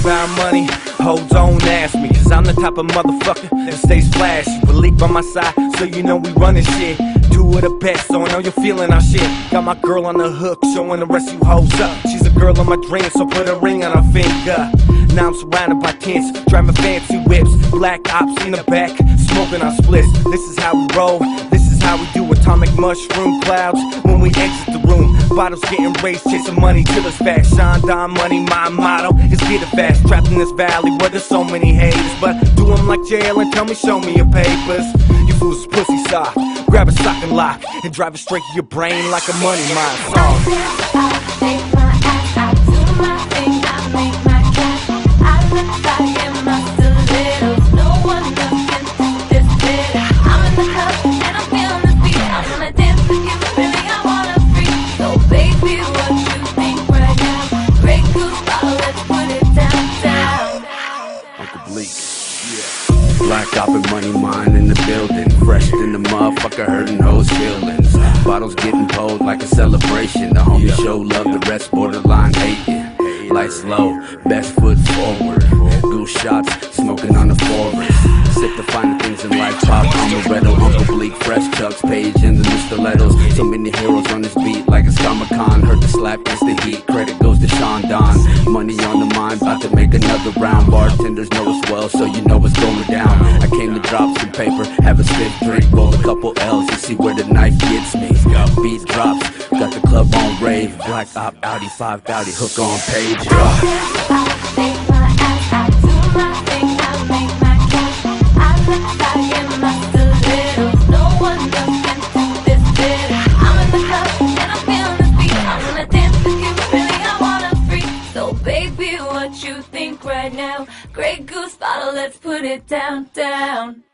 about money, oh don't ask me Cause I'm the type of motherfucker that stays flashy. Believe by my side, so you know we running shit. Two of the best, so I know you're feeling our shit. Got my girl on the hook, showing the rest you hoes up. She's a girl of my dreams, so put a ring on her finger. Now I'm surrounded by tents, driving fancy whips. Black ops in the back, smoking on splits. This is how we roll, this is how we do atomic mushroom clouds When we exit the room, bottles getting raised, chasing money till it's fast. Sean Don money, my motto is get it fast. Trapped in this valley where there's so many haters. But do them like jail and tell me show me your papers. You fools pussy sock. grab a sock and lock And drive it straight to your brain like a Money Mind song Black op and Money Mind in the building. Fresh in the motherfucker, hurting hoes' feelings. Bottles getting pulled like a celebration. The homies show love, the rest borderline hating. Lights low, best foot forward. Stilettos. So many heroes on this beat, like it's Comic Con. Heard the slap, it's the heat. Credit goes to Sean Don. Money on the mind, about to make another round. Bartenders know us well, so you know what's going down. I came to drop some paper, have a stiff drink, roll a couple L's, and see where the knife gets me. Beat drops, got the club on rave. Black op, Audi 5 Audi, hook on Paige. Right now? Grey Goose bottle, let's put it down, down.